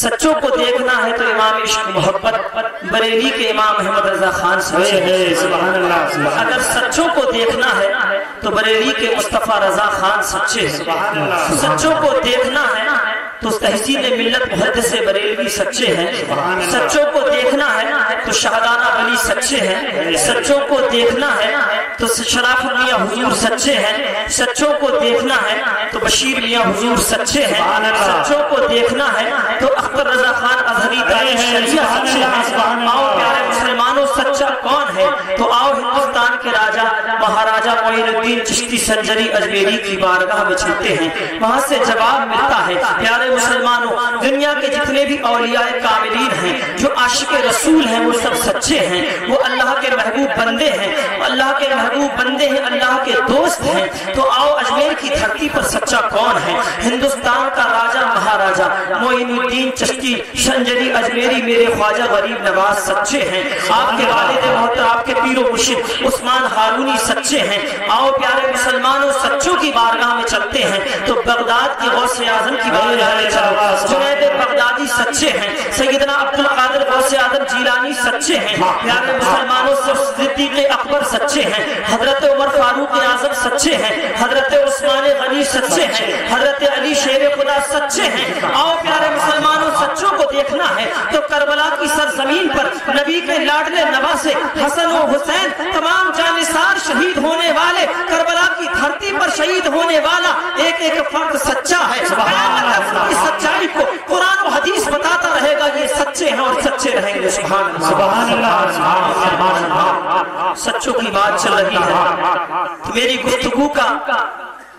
सच्चों को देखना है तो इमाम इश्क मोहब्बत बरेली के इमाम अहमद रजा खान सच्चे हैं अगर सच्चों को देखना है तो बरेली के मुस्तफ़ा रजा खान सच्चे हैं। सच्चों को देखना है तो तहसील मिल्लत मुहद से बरेलवी सच्चे हैं। सच्चों को देखना है तो शाहदाना वली सच्चे हैं। सच्चों को देखना है तो शराफ मियाँ हुजूर सच्चे हैं। सच्चों को देखना है तो बशीर मियाँ हुजूर सच्चे हैं। सच्चों को देखना है तो अख्तर रजा खान अजहरी मुसलमानों, सच्चा कौन है? तो आओ हिंदुस्तान के राजा, महाराजा मोइनुद्दीन चिश्ती संजरी अजमेरी की बारगाह में चलते हैं। वहाँ से जवाब मिलता है, प्यारे मुसलमानों, दुनिया के जितने भी अलिया कामिलीन हैं, जो आशिक रसूल हैं, वो सब सच्चे हैं। वो अल्लाह के महबूब बंदे हैं। अल्लाह के महबूब बंदे हैं, अल्लाह के दोस्त हैं। तो आओ अजमेर की धरती पर सच्चा कौन है? हिंदुस्तान का राजा महाराजा मोइनुद्दीन चश्ती संजरी अजमेरी मेरे ख्वाजा गरीब नवाज़ सच्चे हैं। आपके वालिद मोहतर आपके पीरो मुर्शिद उस्मान हारूनी सच्चे हैं। आओ प्यारे मुसलमानों, सच्चों की बारगाह में चलते हैं। तो बगदाद की गौसे आज़म की बारगाह में चलो। जुनैद बगदादी सच्चे हैं। सैयदना अब्दुल कादिर गौसे आज़म जीलानी सच्चे हैं। प्यारे मुसलमानों सिद्दीक अकबर सच्चे हैं। हज़रत उमर फारूक आज़म सच्चे हैं। हज़रत उस्मान गनी सच्चे हैं। हज़रत अली शेर खुदा सच्चे हैं। आओ प्यारे मुसलमानों सच्चों को देखना है तो करबला की सरजमीन पर नबी के लाडले नवासे हसन और हुसैन तमाम जानिसार शहीद होने वाले करबला की धरती पर शहीद होने वाला एक एक फर्द सच्चा है। इस सच्चाई को और हदीस बताता रहेगा ये सच्चे हैं और सच्चे रहेंगे। सुभान सच्चों की बात चल रही है। तो मेरी गुफ्तगु का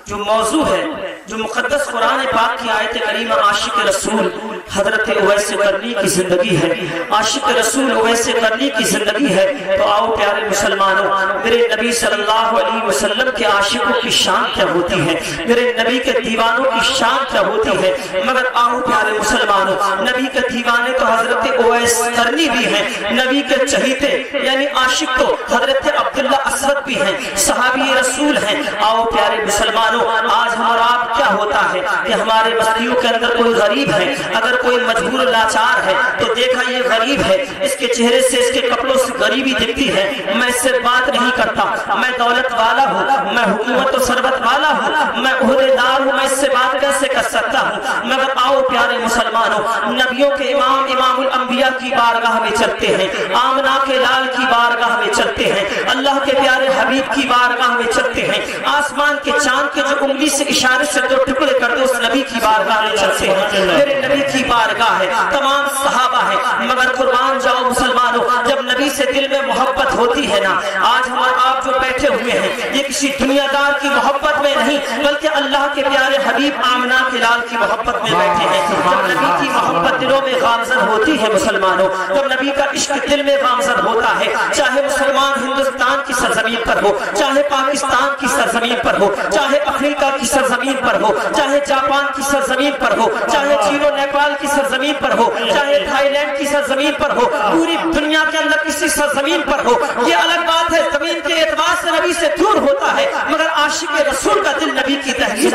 जो मौजू है जो मुकदस कुरान पाक की आयत करीमा आशिक रसूल हज़रत उवैस करनी की ज़िंदगी है। आशिक रसूल उवैस करनी की ज़िंदगी है। तो आओ प्यारे मुसलमानों, मेरे नबी सल्लल्लाहु अलैहि वसल्लम के आशिकों की शान क्या होती है? मेरे नबी के दीवानों की शान क्या होती है? मगर आओ प्यारे मुसलमानों, नबी के दीवाने तो हज़रत उवैस करनी भी है। नबी के चहीते, यानी आशिक तो हज़रत अब्दुल्ला असद भी हैं। सहाबी रसूल हैं। आओ प्यारे मुसलमानों, आज हमारा क्या होता है कि हमारे बस्तियों के अंदर कोई गरीब है? अगर कोई मजबूर लाचार है तो देखा ये गरीब है। इसके चेहरे से इसके कपड़ों से गरीबी दिखती है। मैं इससे बात नहीं करता। मैं दौलत वाला हूँ। मैं हुकूमत और सरबत वाला हूँ। मैं उहदेदार हूँ। मैं इससे बात कैसे कर सकता हूँ? मगर आओ प्यारे मुसलमानों, नबियों के इमाम, इमामुल अंबिया की बारगाह में चलते हैं। आमना के लाल की बारगाह में चलते हैं। अल्लाह के प्यारे हबीब की बारगाह में चलते हैं। आसमान के चाँद के जो उंगली से इशारे से दो टुकड़े कर दो उस नबी की बारगाह में चलते हैं। मेरे नबी की बारगाह है, तमाम सहाबा है। मगर कुर्बान जाओ मुसलमानों, जब नबी से दिल में मोहब्बत होती है ना, आज हमारे आप जो बैठे हुए हैं। ये किसी दुनियादार की मोहब्बत में नहीं बल्कि अल्लाह के प्यारे हबीब आमना के लाल की मोहब्बत में बैठे हैं। जब नबी की मोहब्बत दिलों में गामजन होती है मुसलमानों जब नबी का इश्क दिल में गामजन होता है। चाहे मुसलमान हिंदुस्तान की सरजमीन पर हो चाहे पाकिस्तान की सरजमीन पर हो चाहे अफ्रीका की सरजमीन पर हो चाहे जापान की सरजमीन पर हो चाहे चीनो नेपाल की सरजमीन पर हो चाहे थाईलैंड की सरजमीन पर हो पूरी दुनिया के अंदर किसी सरजमीन पर हो। ये अलग बात है ज़मीन के एतबार से नबी से दूर होता है मगर आशिक रसूल का दिल नबी की तहजीब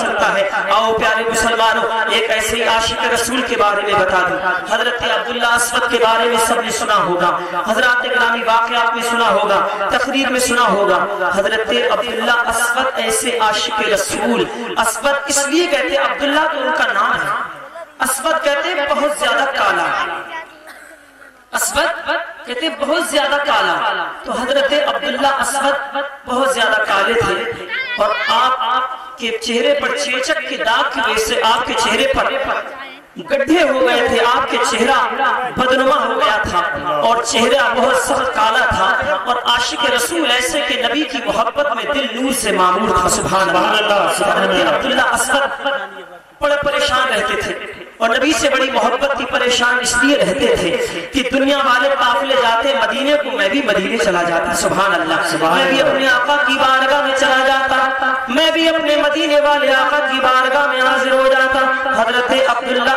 चलता है। आओ प्यारे मुसलमानों एक ऐसे आशिक रसूल के बारे में बता दूँ। हज़रत अब्दुल्ला असवद के बारे में सबने सुना होगा। हज़रत ग्रामी वाकयात में सुना होगा। तकरीर में सुना होगा। हज़रत अब्दुल्ला असवद ऐसे आशिक रसूल। असवद इसलिए कहते अब्दुल्ला तो उनका नाम है। असवद कहते बहुत ज़्यादा काला असवद कहते बहुत ज़्यादा काला। तो हज़रत अब्दुल्ला असवद बहुत ज़्यादा काले थे। और आप आपके चेहरे पर चेचक के दाग की वजह से आपके चेहरे पर गड्ढे हो गए थे आपके चेहरा बदनुमा हो गया था और चेहरा बहुत सख्त काला था। और आशिक रसूल ऐसे के नबी की मोहब्बत में दिल नूर से मामूर था सुभान अब्दुल्ला असद बड़े परेशान रहते थे। और नबी से बड़ी मोहब्बत की परेशान इसलिए रहते थे कि दुनिया वाले काफिले जाते मदीने को मैं भी मदीने चला जाता सुबह अल्लाह मैं भी अपने आका की बारगाह में चला जाता, मैं भी अपने मदीने वाले आका की बारगाह में हाजिर हो जाता। हज़रत अब्दुल्ला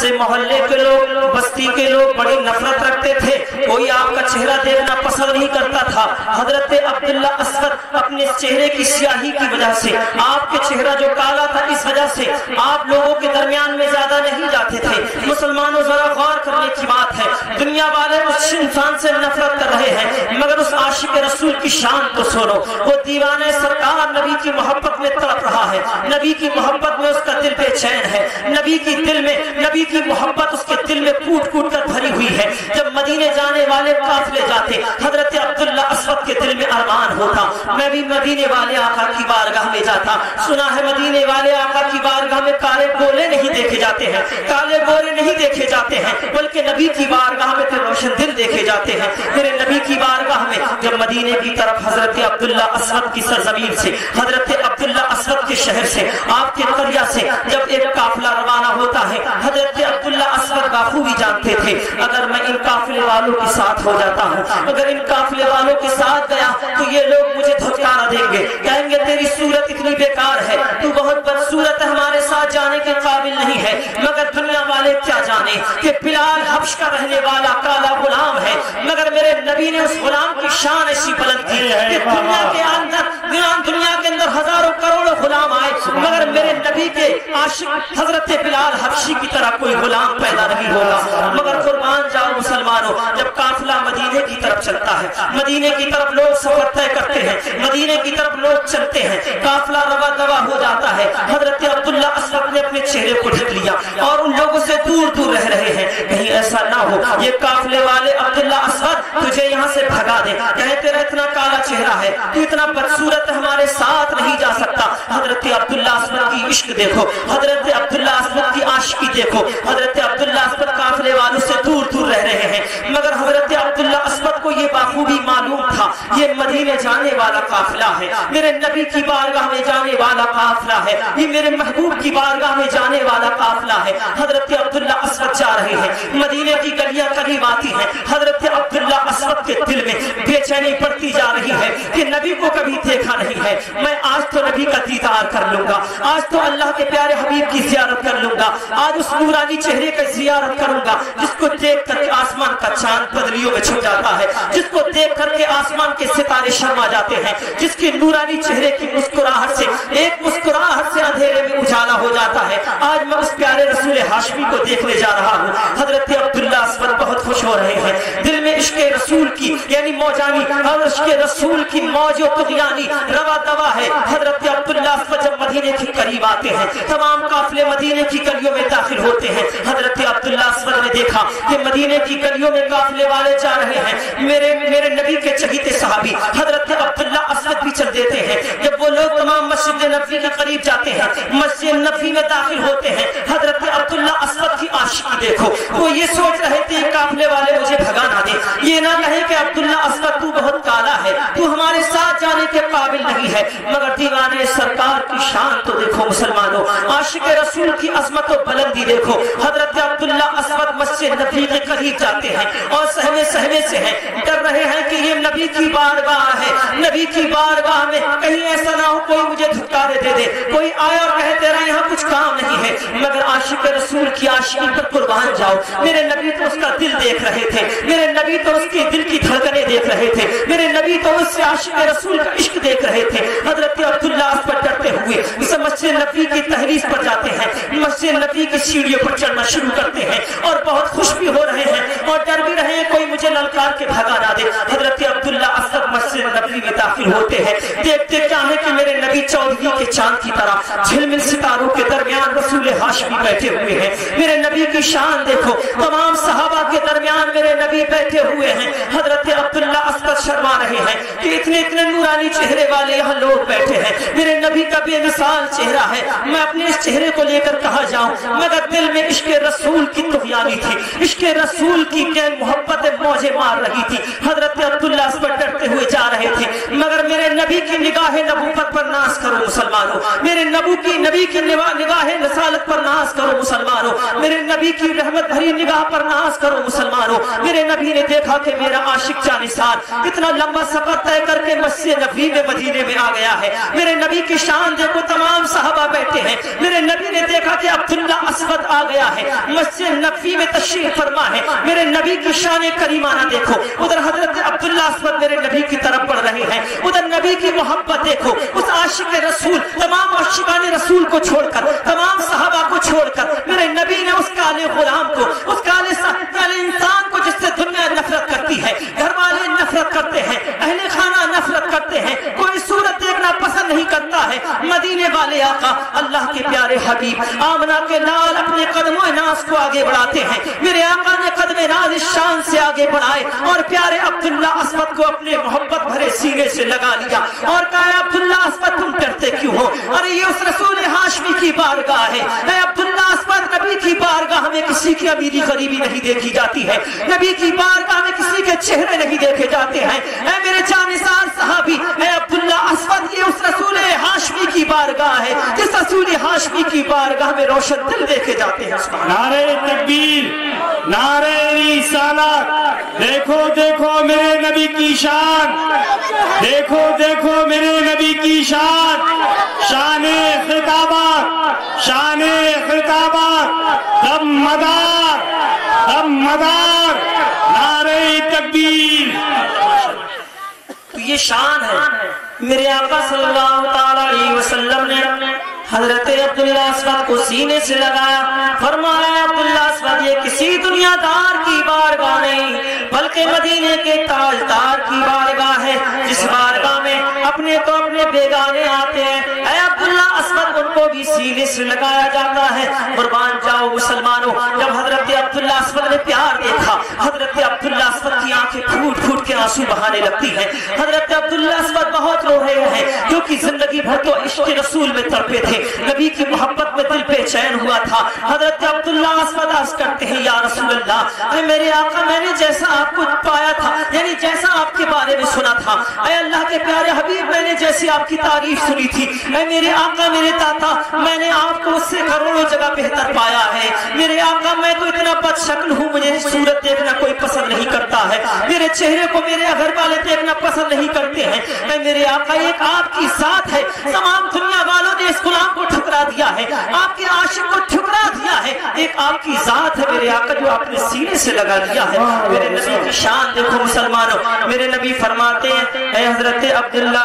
से मोहल्ले के लोग, बस्ती के लोग बड़ी नफरत रखते थे। कोई आपका चेहरा देखना पसंद नहीं करता था। हज़रत अब्दुल्ला असवद अपने चेहरे की स्याही की वजह से, आपके चेहरा जो काला था इस वजह से, आप लोगों के दरमियान में ज़्यादा नहीं जाते थे। मुसलमानों जरा गौर करने की बात है। दुनिया वाले उस इंसान से नफरत कर रहे हैं, मगर उस आशिक रसूल की शान को सुनो वो दीवाने सरकार नबी की मोहब्बत में तड़प रहा है। नबी की मोहब्बत में उसका दिल बेचैन है। नबी की दिल में, नबी की मोहब्बत उसके दिल में कूट कूट कर भरी हुई है। जब मदीने जाने वाले काफिले जाते, हज़रत अब्दुल्ला असवद के दिल में अरमान होता। मैं भी मदीने वाले आका की बारगाह में जाता। सुना है मदीने वाले आका की बारगाह में काले गोले नहीं देखे जाते हैं। काले गोरे नहीं देखे जाते हैं, बल्कि नबी की बारगाह में तो रोशन दिल देखे। जाते हैं। मेरे नबी की बारगाह में, जब मदीने की तरफ़ हज़रत अब्दुल्ला असवद की सरजमीन से, हज़रत अब्दुल्ला असवद के शहर से, आपके करिया से, जब एक काफिला रवाना होता है, हज़रत अब्दुल्ला असवद बाखूबी जानते थे, अगर मैं इन काफिले वालों के साथ हो जाता हूँ, अगर इन काफिले वालों के साथ गया तो ये लोग मुझे धुतकारा देंगे। कहेंगे, तेरी सूरत इतनी बेकार है, तू बहुत बदसूरत हमारे साथ जाने के काबिल नहीं है, मगर दुनिया वाले क्या जाने कि फ़िलहाल हब्श का रहने वाला काला गुलाम है मगर मेरे नबी ने उस गुलाम की शान ऐसी बुलंद की कि दुनिया के अंदर दुनिया के अंदर हज़ारों करोड़ों गुलाम आए, मगर मेरे नबी के आशिक हज़रत बिलाल हबशी की तरह कोई गुलाम पैदा नहीं होगा। मगर कुर्बान जाओ मुसलमानों, जब काफिला मदीने की तरफ़ चलता है, मदीने की तरफ़ लोग सफ़र तय करते हैं, मदीने की तरफ़ लोग चलते हैं, काफिला रवा दवा हो जाता है। हज़रत अब्दुल्ला असलम ने अपने चेहरे को ढक लिया और उन लोगों से दूर दूर रह रहे हैं। कहीं ऐसा ना हो, ये काफिले वाले अब्दुल्ला असद तुझे यहाँ से भगा दे। कहे तेरा इतना काला चेहरा है, तू इतना बदसूरत हमारे साथ नहीं जा सकता। हज़रत अब्दुल्ला असमद की इश्क देखो, हज़रत अब्दुल्ला असमद की आशिकी देखो, हज़रत अब्दुल्ला असमद काफिले वालों से दूर दूर रह रहे हैं। मगर हज़रत अब्दुल्ला असमद ये बाखूबी मालूम था, ये मदीने जाने वाला काफिला है। मेरे नबी की बारगाह में जाने वाला काफिला है। ये मेरे महबूब की बारगाह में जाने वाला काफिला है। हज़रत अब्दुल्ला असमद जा रहे हैं। मदीने की गलियाँ करीब आती हैं। हज़रत अब्दुल्ला असमद के दिल में बेचैनी पड़ती जा रही है कि नबी को कभी देखा नहीं है। मैं आज तो नबी का दीदार कर लूँगा। आज तो अल्लाह के प्यारे हबीब की जियारत कर लूँगा। आज उस नूरानी चेहरे का जियारत करूँगा, जिसको देख करके आसमान का चाँद बदलियों में छुप जाता है। जिसको देख करके आसमान के सितारे शर्मा जाते हैं, जिसकी नूरानी चेहरे की मुस्कुराहट से, एक मुस्कुराहट से अंधेरे में उजाला हो जाता है। आज मैं उस प्यारे रसूल हाशमी को देखने जा रहा हूँ। हज़रत अब्दुल्ला बहुत खुश हो रहे हैं। दिल में इश्क रसूल की, यानी मौजानी, और इश्क रसूल की मौज तुगयानी रवा दवा है। हज़रत अब्दुल्ला जब मदीने के करीब आते हैं, तमाम काफिले मदीने की गलियों में दाखिल होते हैं। हज़रत अब्दुल्ला ने देखा कि मदीने की गलियों में काफिले वाले जा रहे हैं। मेरे मेरे मेरे नबी के चहीते सहाबी हज़रत अब्दुल्ला असद भी चल देते हैं। जब वो लोग तमाम मस्जिद नबी के करीब जाते हैं, मस्जिद नबी में दाखिल होते हैं, हज़रत अब्दुल्ला असद की आशिकी देखो। वो ये सोच रहे थे काफिले वाले मुझे भगा ना दे। ये ना कहे कि अब्दुल्ला असद तू बहुत काला है, तू हमारे साथ जाने के काबिल नहीं है। मगर दीवाने सरकार की शान तो देखो मुसलमानों, आशिक रसूल की अजमत और बुलंदी देखो। हज़रत अब्दुल्ला असमत मस्जिद नबी के करीब जाते हैं और सहमे सहमे से हैं। डर रहे हैं कि ये नबी की बारगाह है। नबी की बारगाह में कहीं ऐसा ना हो, कोई मुझे धुकारे दे दे। कोई आए और कहे, तेरा यहाँ कुछ काम नहीं है। मगर आशिक रसूल की आशिकी पर कुर्बान जाओ। मेरे नबी तो उसका दिल देख रहे थे। मेरे नबी तो उसके दिल की धड़कने देख रहे थे। मेरे नबी तो उससे आशिक रसूल का इश्क देख रहे थे। हज़रत अब्दुल्ला पर डरते हुए, उस मस्जिद नबी की तहरीस पर हैं नबी की सीढ़ियों पर चढ़ना शुरू करते हैं और बहुत खुश भी हो रहे हैं और डर भी रहे हैं, कोई मुझे ललकार के भगा ना दे। हज़रत अब्दुल्ला असद मस्जिद दाखिल होते हैं। देखते क्या है कि मेरे नबी चौधरी के चाँद की तरह झिलमिल सितारों के दरमियान रसूल हाशमी बैठे हुए हैं। मेरे नबी की शान देखो, तमाम सहाबा के दरमियान मेरे नबी बैठे हुए हैं। हज़रत अब्दुल्ला असद शर्मा रहे हैं कि इतने इतने नूरानी चेहरे वाले यहाँ लोग बैठे हैं। मेरे नबी का बेमिसाल चेहरा है। मैं अपने इस चेहरे को लेकर कहा जाऊँ, मगर दिल में इश्क रसूल की तुफियानी थी। इश्क रसूल की क्या मोहब्बत मौजे मार रही थी। हज़रत अब्दुल्ला पर डरते हुए जा रहे थे। मगर मेरे नबी की निगाह नबूवत पर नाश करो, मुसलमानों मेरे नबू की, नबी की निगाह नसालत पर नाश करो, मुसलमानों मेरे नबी की रहमत भरी निगाह पर नाश करो, मुसलमानों मेरे नबी ने देखा कि मेरा आशिक चानिसार इतना लंबा सफ़र तय करके मस्जिद नबी में, मदीने में आ गया है। मेरे नबी की शान देखो, तमाम साहबा बैठे हैं। मेरे नबी ने देखा कि अब्दुल्ला असवद आ गया है। मस्जिद नबी में तशरीफ़ फरमा है। मेरे नबी की शान करीमाना देखो। उधर हज़रत अब्दुल्ला असवद मेरे नबी की तरफ़ बढ़ रहे हैं। उधर नबी की मोहब्बत देखो। उस आशिक रसूल, तमाम आशिकान रसूल को छोड़कर, तमाम साहबा को छोड़कर, मेरे नबी ने उस काले गुलाम को, उस काले काले इंसान को जिससे दुनिया नफरत करती है। घर वाले नफरत करते हैं, अहले खाना नफरत करते हैं, कोई सूरत देखना पसंद नहीं करता है। मदीने वाले आका, अल्लाह के प्यारे हबीब, आमना के लाल अपने कदमों नाज को आगे बढ़ाते हैं। मेरे आका ने कदम नाज शान से आगे बढ़ाए और प्यारे अब्दुल्ला असमत को अपने मोहब्बत भरे सीने से लगा लिया और कहा, अब्दुल्ला असमत तुम डरते क्यों हो? अरे, ये उस रसूल हाशमी की बारगाह है। अब्दुल्ला असमत नबी की बारगाह में किसी की अमीरी गरीबी नहीं देखी जाती है। नबी की बारगाह में किसी के चेहरे नहीं देखे जाते हैं। ऐ मेरे जानिसार साहबी, ऐ अब्दुल्ला असवद, ये उस रसूल हाशमी की बारगाह है। जिस रसूल हाशमी की बारगाह में रोशन दिल देखे जाते हैं नारे तकबीर, नारे रिसालत देखो देखो मेरे नबी की शान। देखो देखो मेरे नबी की शान। शान खिताबा शान खिताबा। दम मदार दम मदार। नारे तकबीर तो ये शान है। मेरे आका सल्लल्लाहु वसल्लम ने हज़रत अब्दुल्ला को सीने से लगाया। फरमाया, अब्दुल्ला ये किसी दुनियादार की बारगाह नहीं, बल्कि मदीने के ताजदार की बारगाह है। जिस बारगाह में अपने तो अपने बेगाने सीने से लगाया जाता है। कुर्बान जाओ मुसलमानों, जब हज़रत अब्दुल्ला ने प्यार देखा, हज़रत अब्दुल्ला की आँखें फूट फूट के आँसू बहाने लगती हैं। हज़रत अब्दुल्ला बहुत रो रहे हैं, क्योंकि ज़िंदगी भर तो इश्क रसूल में तड़पे थे, नबी की मोहब्बत में दिल पे चैन हुआ था। हज़रत अब्दुल्ला करते हैं, या रसूल मेरे आका, मैंने जैसा आपको पाया था, यानी जैसा आपके बारे में सुना था। अल्लाह के प्यारे हबीब, मैंने जैसी आपकी तारीफ़ सुनी थी। मेरे आका, मेरे दाता मैंने आपको उससे करोड़ों जगह बेहतर पाया है। मेरे आका, मैं तो इतना बदशक्ल हूँ, मुझे सूरत देखना कोई पसंद नहीं करता है। मेरे चेहरे को मेरे घर वाले देखना पसंद नहीं करते हैं। अरे मेरे आका, एक आपकी साथ है। तमाम दुनिया वालों ने इस गुलाम को ठुकरा दिया है। आपके आशिक को ठुकरा दिया है। एक आपकी जात है, मेरे आका, जो आपने सीने से लगा दिया है। मेरे नबी की शान देखो मुसलमानों। मेरे नबी फरमाते हैं हज़रत अब्दुल्ला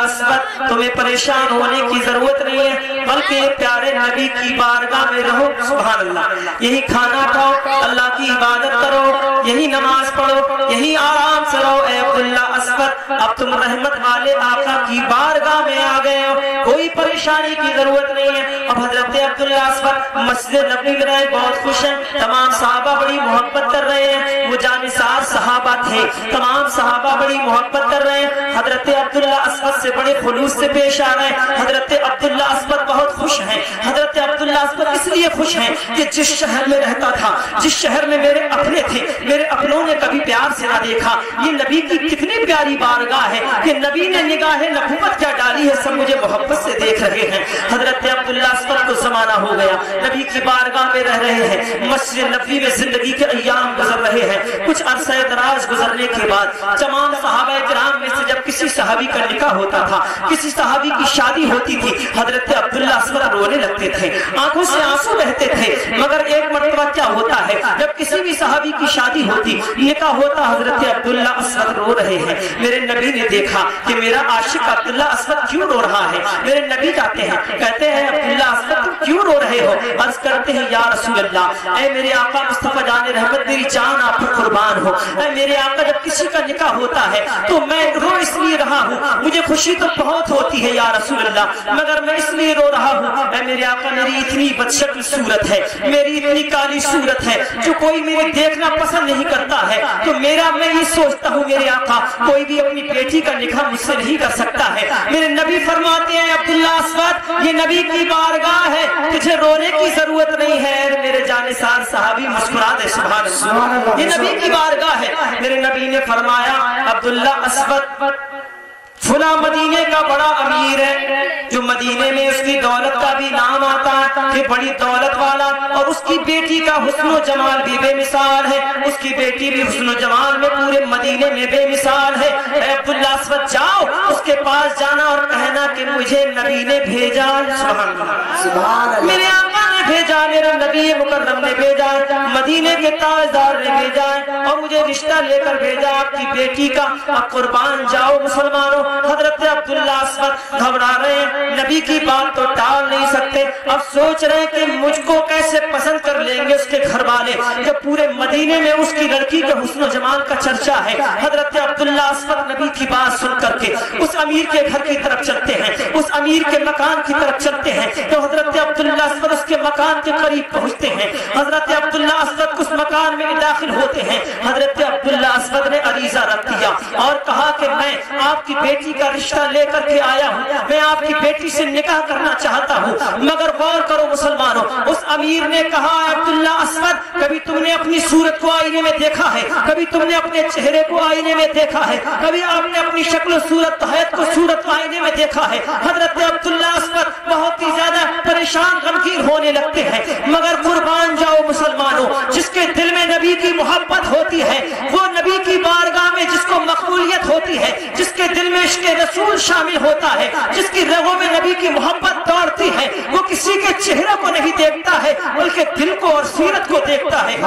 तुम्हें परेशान होने की ज़रूरत नहीं है, बल्कि प्यारे नबी की बारगाह में रहो सुभान अल्लाह यही खाना खाओ, अल्लाह की इबादत करो, यही नमाज़ पढ़ो, यही आराम से रहो अब्दुल्ला असवद अब तुम रहमत वाले आका की बारगाह में आ गए हो। कोई परेशानी की ज़रूरत नहीं है। अब हज़रत अब्दुल्ला असवद मस्जिद नबी में रहे, बहुत खुश हैं। तमाम साहबा बड़ी मोहब्बत कर रहे हैं। वो जानिसार सहाबा थे। तमाम सहाबा बड़ी मोहब्बत कर रहे हैं। हज़रत अब्दुल्ला असवद से बड़े खुलूस से पेश आ रहे हैं। हज़रत अब्दुल्ला असवद बहुत खुश हैं। हज़रत अब्दुल्ला असवद इसलिए खुश हैं कि जिस शहर में रहता था, जिस शहर में मेरे अपने थे, मेरे अपनों ने कभी प्यार से ना देखा। ये नबी की कितनी प्यारी बारगाह है कि नबी ने निगाह नबूवत क्या डाली है, सब मुझे मोहब्बत से देख रहे हैं। हज़रत अब्दुल्ला असवद को जमाना हो गया। नबी की बारगाह में रह रहे हैं। मस्जिद नबी में ज़िंदगी के अयाम गुजर रहे हैं। कुछ अरसा दराज गुजरने के बाद, तमाम सहाबा किसी सहाबी का निका होता था, किसी सहाबी की शादी होती थी, हज़रत अब्दुल्ला रोने लगते थे, आँखों से आँसू बहते थे, मगर एक मरतबा क्या होता है, जब किसी भी सहाबी की शादी होती, निकाह होता, हज़रत अब्दुल्ला असवद रो रहे हैं। मेरे नबी ने देखा कि मेरा आशिक अब्दुल्ला असवद क्यों रो रहा है? मेरे नबी जाते हैं, कहते हैं अब्दुल्ला असवद तुम क्यों रो रहे हो? अर्ज़ करते हैं, या रसूल मेरे आका मुस्तफ़ा जान रहमत, मेरी जान आप पर कुर्बान हो। मेरे आका, जब किसी का निकाह होता है तो मैं रो इसलिए रहा हूँ। मुझे खुशी तो बहुत होती है, या रसूल अल्लाह मगर मैं इसलिए रो रहा हूँ मेरे आका, मेरी इतनी बदशक्ल सूरत है, मेरी इतनी काली सूरत है, जो कोई मेरे देखना पसंद नहीं करता है। तो मेरा, मैं ये सोचता हूँ, मेरे आका, कोई भी अपनी बेटी का निकाह मुझसे नहीं कर सकता है। मेरे नबी फरमाते हैं अब्दुल्ला ये नबी की बारगाह है, तुझे रोने की ज़रूरत नहीं है, मेरे जाने सार साहबी मुस्कुरा दे सुबह ये नबी की बारगाह है। मेरे नबी ने फरमाया अब्दुल्ला असवद फुला मदीने का बड़ा अमीर है जो मदीने में उसकी दौलत का भी नाम आता है कि बड़ी दौलत वाला और उसकी बेटी का हुस्न जमाल भी बेमिसाल है। उसकी बेटी भी हुस्न जमाल में पूरे मदीने में बेमिसाल है। अब्दुल्ला जाओ उसके पास जाना और कहना कि मुझे नबी ने भेजा। मेरे आका भेजा, मेरा नबी मुकर्रम ने भेजा, मदीने के ताजदार ने भेजा, और मुझे रिश्ता लेकर भेजा आपकी बेटी का। अब कुर्बान जाओ मुसलमानों, हज़रत अब्दुल्ला घबरा रहे हैं, नबी की बात तो टाल नहीं सकते। अब सोच रहे हैं कि मुझको कैसे पसंद कर लेंगे उसके घर वाले जब पूरे मदीने में उसकी लड़की के हुसन जमाल का चर्चा है। हज़रत अब्दुल्ला नबी की बात सुन करके उस अमीर के घर की तरफ़ चलते हैं, उस अमीर के मकान की तरफ़ चलते हैं। तो हज़रत अब्दुल्ला उसके मकान के करीब पहुँचते हैं। हज़रत अब्दुल्ला असद उस मकान में दाखिल होते हैं। हज़रत अब्दुल्ला असवद ने अरीजा रख दिया और कहा कि मैं आपकी बेटी का रिश्ता लेकर के आया हूँ। मैं आपकी बेटी से निकाह करना चाहता हूँ। मगर गौर करो मुसलमानों, उस अमीर ने कहा अब्दुल्ला असवद कभी तुमने अपनी सूरत को आईने में देखा है? कभी तुमने अपने चेहरे को आईने में देखा है? कभी आपने अपनी शक्ल सूरत हयत को सूरत आईने में देखा है? हज़रत अब्दुल्ला असवद बहुत ही ज़्यादा परेशान गमगीन होने लगते हैं मगर कुर्बान जाओ मुसलमानों, जिसके दिल में नबी की मोहब्बत होती है, वो नबी की बारगाह में जिसको मकबूलियत होती है, जिसके दिल में इश्क रसूल शामिल होता है, जिसकी रगों में नबी की मोहब्बत दौड़ती है वो किसी के चेहरे को नहीं देखता है बल्कि दिल को और सीरत को देखता है।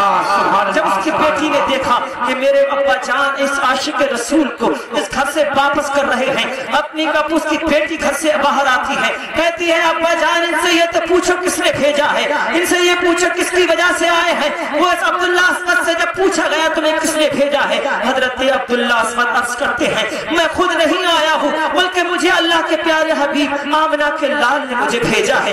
जब उसकी बेटी ने देखा कि मेरे अब्बा जान इस आशिक रसूल को इस घर से वापस कर रहे हैं अपनी कब उसकी बेटी घर से बाहर आती है। कहती है अब्बा जान इनसे ये तो पूछो किसने भेजा है? इनसे ये पूछो किसकी वजह से आए हैं? वो अब्दुल्ला से जब पूछा गया तुम्हें किसने भेजा है? हज़रत अब्दुल्ला अर्ज़ करते हैं मैं खुद नहीं आया हूँ बल्कि मुझे अल्लाह के प्यारे हबीब आमना के लाल ने मुझे भेजा है।